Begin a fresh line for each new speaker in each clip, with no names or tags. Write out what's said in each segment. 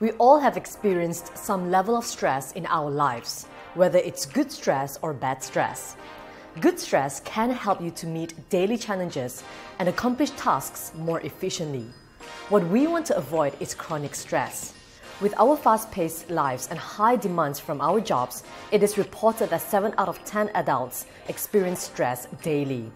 We all have experienced some level of stress in our lives, whether it's good stress or bad stress. Good stress can help you to meet daily challenges and accomplish tasks more efficiently. What we want to avoid is chronic stress. With our fast paced lives and high demands from our jobs, it is reported that 7 out of 10 adults experience stress daily.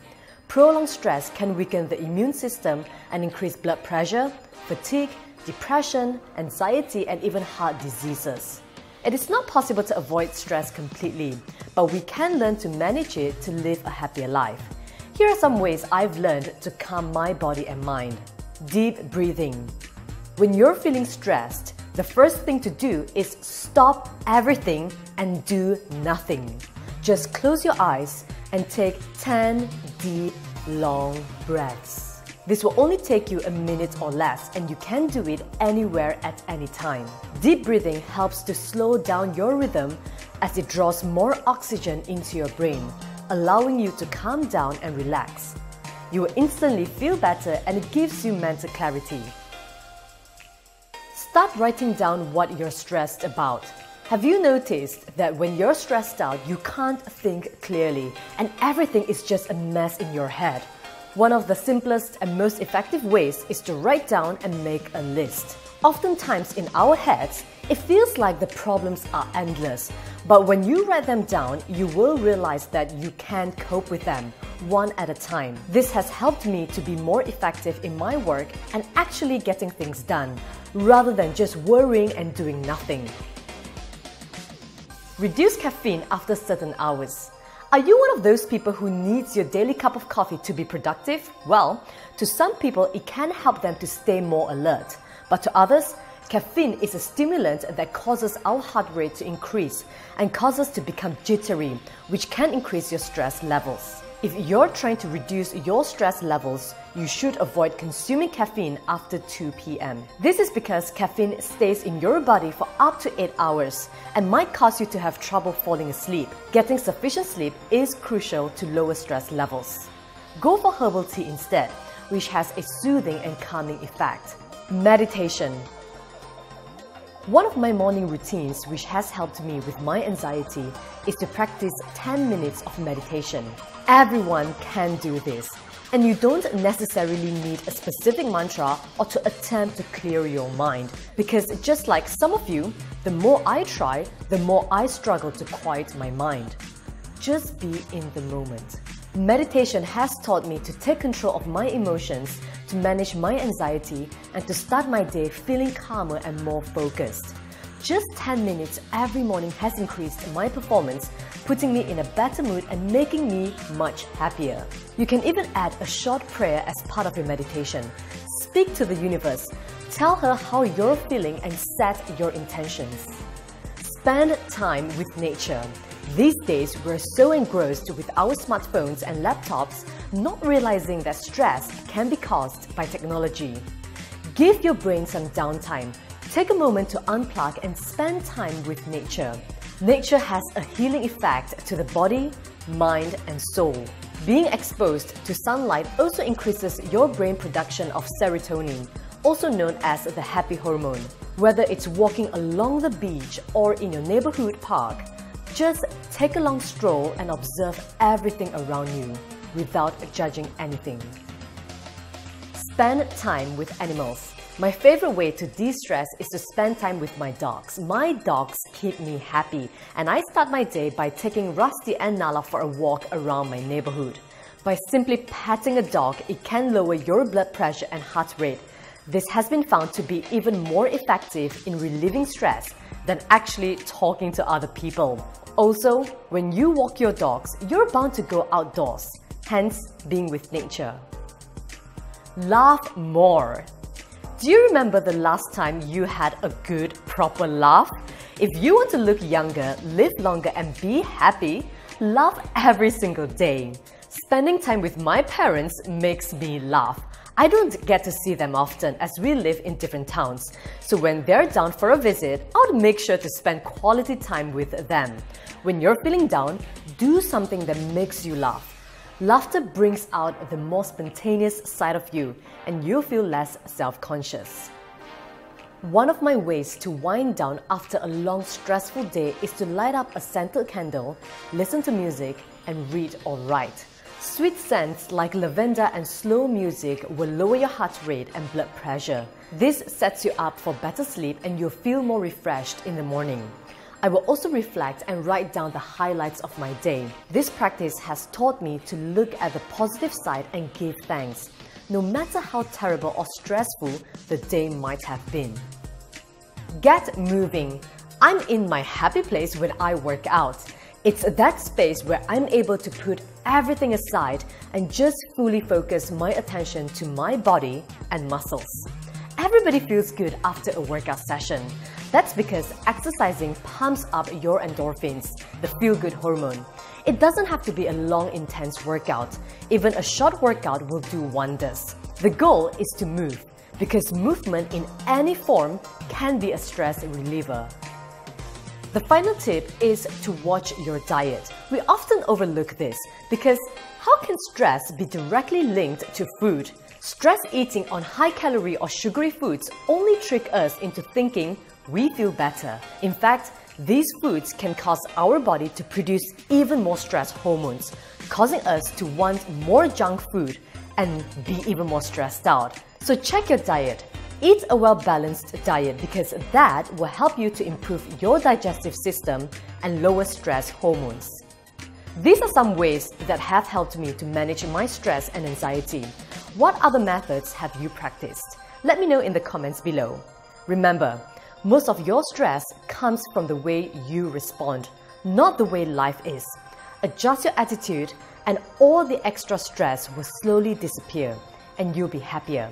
Prolonged stress can weaken the immune system and increase blood pressure, fatigue, depression, anxiety, and even heart diseases. It is not possible to avoid stress completely, but we can learn to manage it to live a happier life. Here are some ways I've learned to calm my body and mind. Deep breathing. When you're feeling stressed, the first thing to do is stop everything and do nothing. Just close your eyes and take 10 deep, long breaths. This will only take you a minute or less, and you can do it anywhere at any time. Deep breathing helps to slow down your rhythm as it draws more oxygen into your brain, allowing you to calm down and relax. You will instantly feel better and it gives you mental clarity. Start writing down what you're stressed about. Have you noticed that when you're stressed out, you can't think clearly and everything is just a mess in your head? One of the simplest and most effective ways is to write down and make a list. Oftentimes in our heads, it feels like the problems are endless, but when you write them down, you will realize that you can cope with them one at a time. This has helped me to be more effective in my work and actually getting things done, rather than just worrying and doing nothing. Reduce caffeine after certain hours. Are you one of those people who needs your daily cup of coffee to be productive? Well, to some people, it can help them to stay more alert. But to others, caffeine is a stimulant that causes our heart rate to increase and causes us to become jittery, which can increase your stress levels. If you're trying to reduce your stress levels, you should avoid consuming caffeine after 2 p.m. This is because caffeine stays in your body for up to 8 hours and might cause you to have trouble falling asleep. Getting sufficient sleep is crucial to lower stress levels. Go for herbal tea instead, which has a soothing and calming effect. Meditation. One of my morning routines which has helped me with my anxiety is to practice 10 minutes of meditation. Everyone can do this, and you don't necessarily need a specific mantra or to attempt to clear your mind. Because just like some of you, the more I try, the more I struggle to quiet my mind. Just be in the moment. Meditation has taught me to take control of my emotions to manage my anxiety, and to start my day feeling calmer and more focused. Just 10 minutes every morning has increased my performance, putting me in a better mood and making me much happier. You can even add a short prayer as part of your meditation. Speak to the universe, tell her how you're feeling, and set your intentions. Spend time with nature. These days, we're so engrossed with our smartphones and laptops, not realizing that stress can be caused by technology. Give your brain some downtime. Take a moment to unplug and spend time with nature. Nature has a healing effect to the body, mind, and soul. Being exposed to sunlight also increases your brain production of serotonin, also known as the happy hormone. Whether it's walking along the beach or in your neighborhood park, just take a long stroll and observe everything around you without judging anything. Spend time with animals. My favorite way to de-stress is to spend time with my dogs. My dogs keep me happy and I start my day by taking Rusty and Nala for a walk around my neighborhood. By simply petting a dog, it can lower your blood pressure and heart rate. This has been found to be even more effective in relieving stress than actually talking to other people. Also, when you walk your dogs, you're bound to go outdoors, hence being with nature. Laugh more. Do you remember the last time you had a good, proper laugh? If you want to look younger, live longer, and be happy, laugh every single day. Spending time with my parents makes me laugh. I don't get to see them often as we live in different towns. So when they're down for a visit, I would make sure to spend quality time with them. When you're feeling down, do something that makes you laugh. Laughter brings out the more spontaneous side of you and you'll feel less self-conscious. One of my ways to wind down after a long stressful day is to light up a scented candle, listen to music, and read or write. Sweet scents like lavender and slow music will lower your heart rate and blood pressure. This sets you up for better sleep and you'll feel more refreshed in the morning. I will also reflect and write down the highlights of my day. This practice has taught me to look at the positive side and give thanks, no matter how terrible or stressful the day might have been. Get moving. I'm in my happy place when I work out. It's that space where I'm able to put everything aside and just fully focus my attention to my body and muscles. Everybody feels good after a workout session. That's because exercising pumps up your endorphins, the feel good hormone. It doesn't have to be a long, intense workout. Even a short workout will do wonders. The goal is to move because movement in any form can be a stress reliever. The final tip is to watch your diet. We often overlook this because how can stress be directly linked to food? Stress eating on high calorie or sugary foods only trick us into thinking we feel better. In fact, these foods can cause our body to produce even more stress hormones, causing us to want more junk food and be even more stressed out. So check your diet. Eat a well-balanced diet because that will help you to improve your digestive system and lower stress hormones. These are some ways that have helped me to manage my stress and anxiety. What other methods have you practiced? Let me know in the comments below. Remember, most of your stress comes from the way you respond, not the way life is. Adjust your attitude and all the extra stress will slowly disappear and you'll be happier.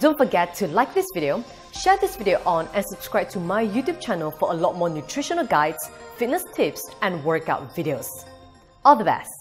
Don't forget to like this video, share this video on and subscribe to my YouTube channel for a lot more nutritional guides, fitness tips and workout videos. All the best!